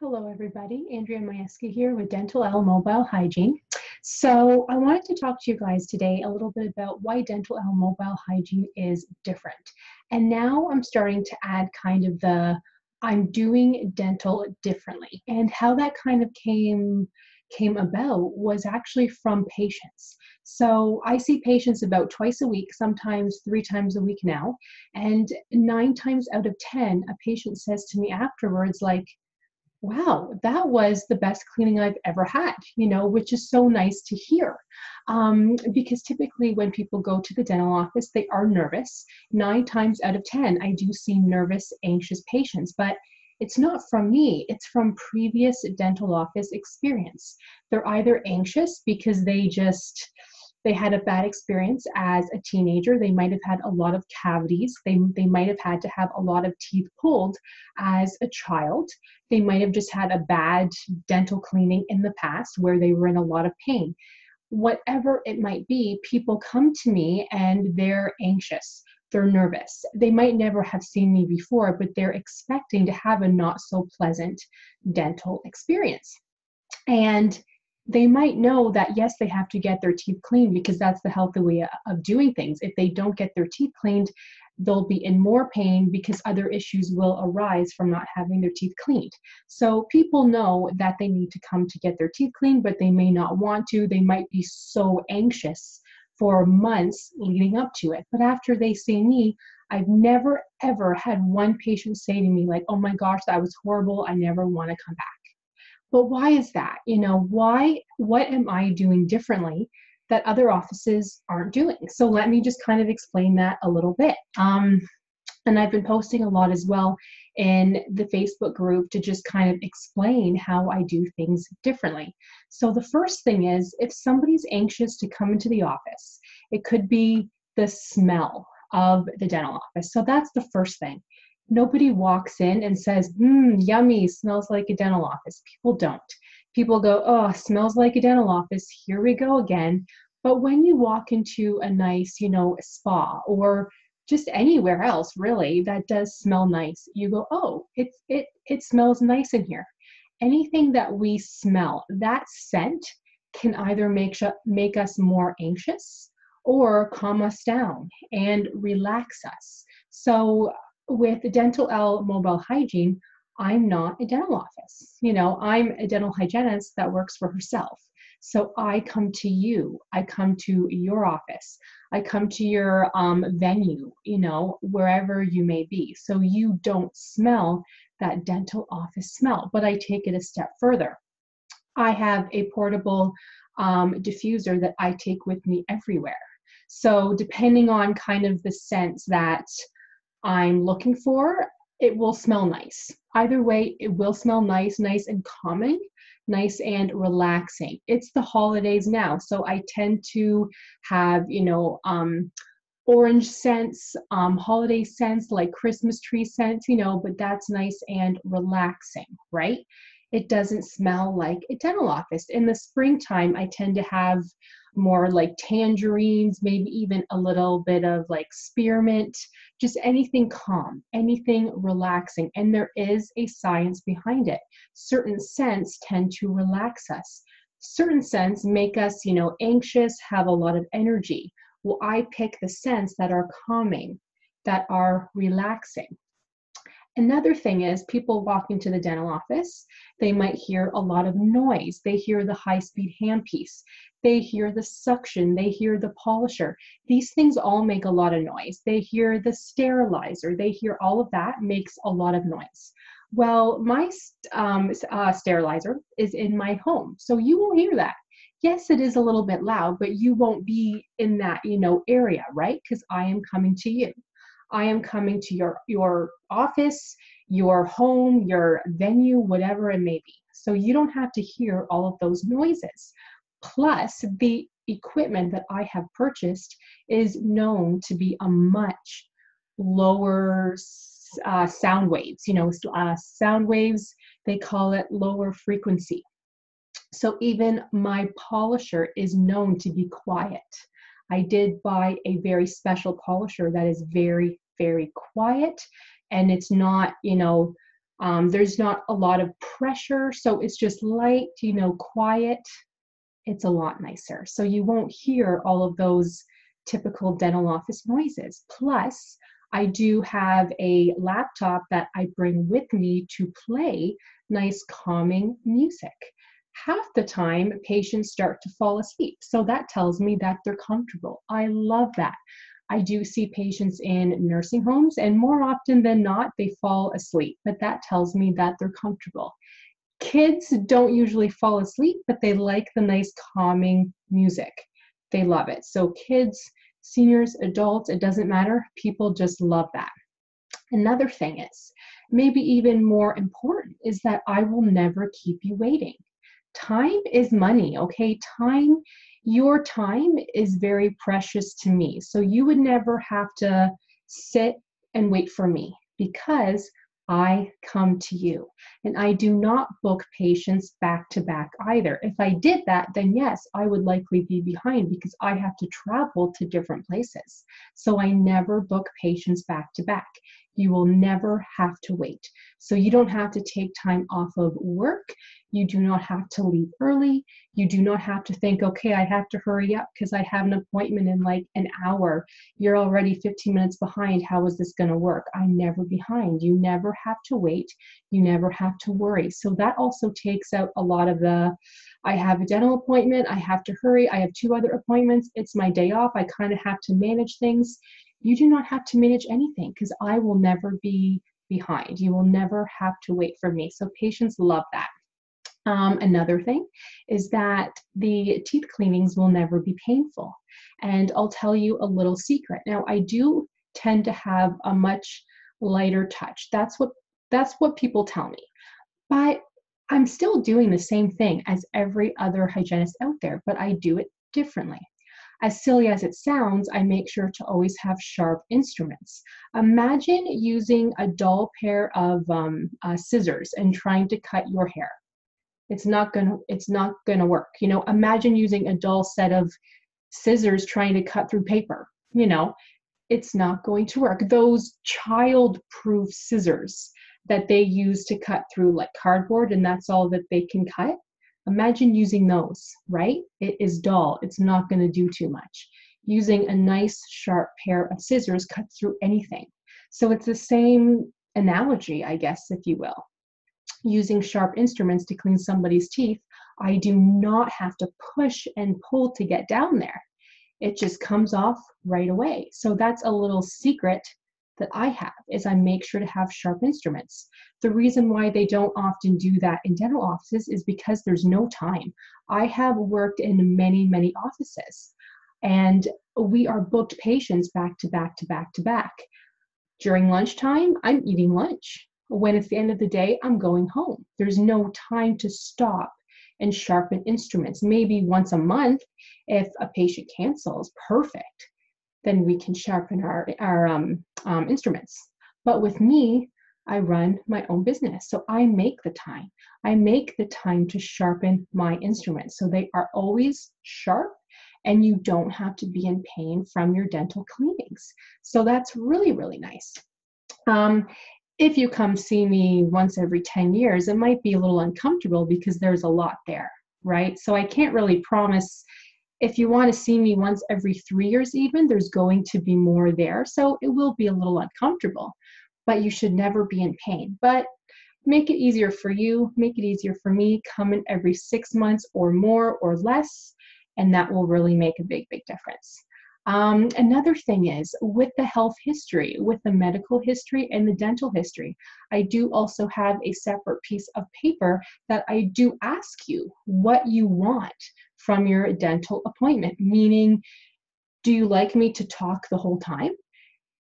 Hello, everybody. Andrea Majewski here with Dentalelle Mobile Hygiene. So, I wanted to talk to you guys today a little bit about why Dentalelle Mobile Hygiene is different. And now I'm starting to add kind of the I'm doing dental differently and how that kind of came came about was actually from patients. So I see patients about twice a week, sometimes three times a week now. And nine times out of 10, a patient says to me afterwards, like, wow, that was the best cleaning I've ever had, you know, which is so nice to hear. Um, because typically when people go to the dental office, they are nervous. Nine times out of 10, I do see nervous, anxious patients, but it's not from me, it's from previous dental office experience. They're either anxious because they just, they had a bad experience as a teenager. They might have had a lot of cavities. They, they might have had to have a lot of teeth pulled as a child. They might have just had a bad dental cleaning in the past where they were in a lot of pain. Whatever it might be, people come to me and they're anxious. They're nervous. They might never have seen me before, but they're expecting to have a not so pleasant dental experience. And they might know that yes they have to get their teeth cleaned because that's the healthy way of doing things if they don't get their teeth cleaned they'll be in more pain because other issues will arise from not having their teeth cleaned so people know that they need to come to get their teeth cleaned but they may not want to they might be so anxious for months leading up to it but after they see me I've never ever had one patient say to me like, "Oh my gosh, that was horrible. I never want to come back." But why is that? You know, why, what am I doing differently that other offices aren't doing? So let me just kind of explain that a little bit. Um, and I've been posting a lot as well in the Facebook group to just kind of explain how I do things differently. So the first thing is if somebody's anxious to come into the office, it could be the smell of the dental office. So that's the first thing nobody walks in and says, hmm, yummy, smells like a dental office. People don't. People go, oh, smells like a dental office. Here we go again. But when you walk into a nice, you know, spa or just anywhere else really that does smell nice, you go, oh, it it it smells nice in here. Anything that we smell, that scent can either make make us more anxious or calm us down and relax us. So with the Dentalelle Mobile Hygiene, I'm not a dental office. You know, I'm a dental hygienist that works for herself. So I come to you, I come to your office, I come to your um, venue, you know, wherever you may be. So you don't smell that dental office smell, but I take it a step further. I have a portable um, diffuser that I take with me everywhere. So depending on kind of the sense that I'm looking for, it will smell nice. Either way, it will smell nice, nice and calming, nice and relaxing. It's the holidays now, so I tend to have, you know, um, orange scents, um, holiday scents like Christmas tree scents, you know, but that's nice and relaxing, right? It doesn't smell like a dental office. In the springtime, I tend to have more like tangerines, maybe even a little bit of like spearmint, just anything calm, anything relaxing. And there is a science behind it. Certain scents tend to relax us. Certain scents make us, you know, anxious, have a lot of energy. Well, I pick the scents that are calming, that are relaxing. Another thing is people walk into the dental office, they might hear a lot of noise. They hear the high speed handpiece. They hear the suction. They hear the polisher. These things all make a lot of noise. They hear the sterilizer. They hear all of that makes a lot of noise. Well, my um, uh, sterilizer is in my home, so you won't hear that. Yes, it is a little bit loud, but you won't be in that, you know, area, right? Because I am coming to you. I am coming to your your office, your home, your venue, whatever it may be. So you don't have to hear all of those noises. Plus, the equipment that I have purchased is known to be a much lower uh, sound waves. You know, uh, sound waves, they call it lower frequency. So even my polisher is known to be quiet. I did buy a very special polisher that is very, very quiet and it's not, you know, Um, there's not a lot of pressure, so it's just light, you know, quiet. It's a lot nicer. So you won't hear all of those typical dental office noises. Plus, I do have a laptop that I bring with me to play nice calming music. Half the time, patients start to fall asleep. So that tells me that they're comfortable. I love that. I do see patients in nursing homes, and more often than not, they fall asleep, but that tells me that they're comfortable. Kids don't usually fall asleep, but they like the nice calming music. They love it. So, kids, seniors, adults, it doesn't matter. People just love that. Another thing is, maybe even more important, is that I will never keep you waiting. Time is money, okay? Time your time is very precious to me. So you would never have to sit and wait for me because I come to you. And I do not book patients back to back either. If I did that, then yes, I would likely be behind because I have to travel to different places. So I never book patients back to back. You will never have to wait. So you don't have to take time off of work. You do not have to leave early. You do not have to think, okay, I have to hurry up because I have an appointment in like an hour. You're already 15 minutes behind. How is this going to work? I'm never behind. You never have to wait. You never have to worry. So that also takes out a lot of the I have a dental appointment. I have to hurry. I have two other appointments. It's my day off. I kind of have to manage things you do not have to manage anything because I will never be behind. You will never have to wait for me. So patients love that. Um, another thing is that the teeth cleanings will never be painful. And I'll tell you a little secret. Now, I do tend to have a much lighter touch. That's what that's what people tell me. But I'm still doing the same thing as every other hygienist out there, but I do it differently. As silly as it sounds, I make sure to always have sharp instruments. Imagine using a dull pair of um, uh, scissors and trying to cut your hair. It's not gonna. It's not gonna work. You know. Imagine using a dull set of scissors trying to cut through paper. You know, it's not going to work. Those child-proof scissors that they use to cut through like cardboard, and that's all that they can cut Imagine using those, right? It is dull, it's not going to do too much. Using a nice sharp pair of scissors cuts through anything. So it's the same analogy, I guess, if you will. Using sharp instruments to clean somebody's teeth, I do not have to push and pull to get down there. It just comes off right away. So that's a little secret that I have is I make sure to have sharp instruments. The reason why they don't often do that in dental offices is because there's no time. I have worked in many, many offices and we are booked patients back to back to back to back. During lunchtime, I'm eating lunch. When it's the end of the day, I'm going home. There's no time to stop and sharpen instruments. Maybe once a month, if a patient cancels, perfect then we can sharpen our, our um, um, instruments. But with me, I run my own business. So I make the time. I make the time to sharpen my instruments. So they are always sharp and you don't have to be in pain from your dental cleanings. So that's really, really nice. Um, if you come see me once every 10 years, it might be a little uncomfortable because there's a lot there, right? So I can't really promise if you want to see me once every three years, even, there's going to be more there. So it will be a little uncomfortable, but you should never be in pain. But make it easier for you, make it easier for me. Come in every six months or more or less, and that will really make a big, big difference. Um, another thing is with the health history, with the medical history and the dental history, I do also have a separate piece of paper that I do ask you what you want from your dental appointment, meaning, do you like me to talk the whole time?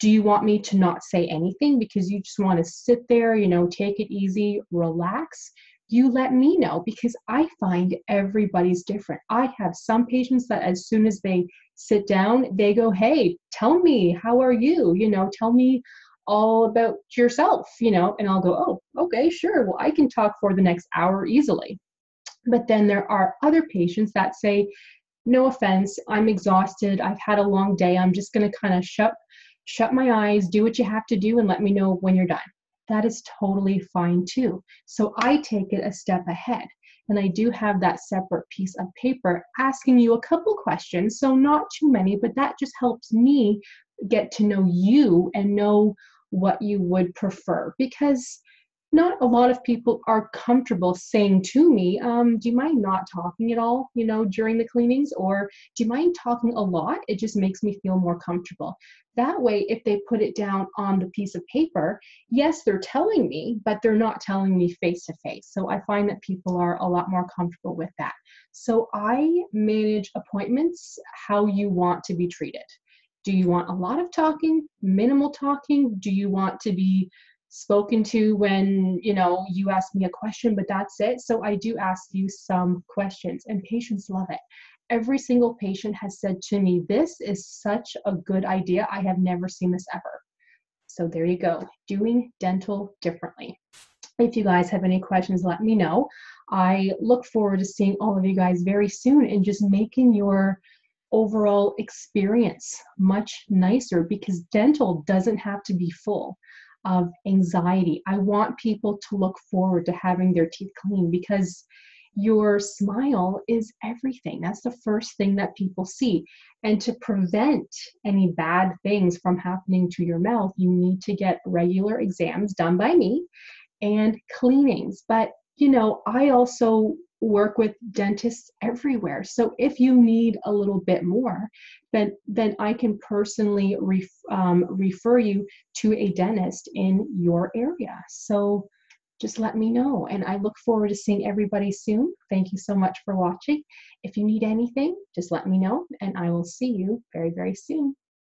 Do you want me to not say anything because you just want to sit there, you know, take it easy, relax? You let me know because I find everybody's different. I have some patients that as soon as they sit down, they go, Hey, tell me, how are you? You know, tell me all about yourself, you know, and I'll go, Oh, okay, sure. Well, I can talk for the next hour easily. But then there are other patients that say, no offense, I'm exhausted, I've had a long day, I'm just going to kind of shut shut my eyes, do what you have to do and let me know when you're done. that is totally fine too. So I take it a step ahead. And I do have that separate piece of paper asking you a couple questions. So, not too many, but that just helps me get to know you and know what you would prefer. Because not a lot of people are comfortable saying to me, um, do you mind not talking at all, you know, during the cleanings? Or do you mind talking a lot? It just makes me feel more comfortable. That way, if they put it down on the piece of paper, yes, they're telling me, but they're not telling me face to face. So I find that people are a lot more comfortable with that. So I manage appointments how you want to be treated. Do you want a lot of talking, minimal talking? Do you want to be spoken to when you know you ask me a question but that's it. So i do ask you some questions and patients love it. Every single patient has said to me this is such a good idea. I have never seen this ever. So there you go. Doing dental differently. If you guys have any questions let me know. I look forward to seeing all of you guys very soon and just making your overall experience much nicer because dental doesn't have to be full of anxiety. I want people to look forward to having their teeth clean because your smile is everything. That's the first thing that people see. And to prevent any bad things from happening to your mouth, you need to get regular exams done by me and cleanings. But, you know, I also work with dentists everywhere. So if you need a little bit more, then then I can personally ref, um, refer you to a dentist in your area. So just let me know. And I look forward to seeing everybody soon. Thank you so much for watching. If you need anything, just let me know, and I will see you very, very soon.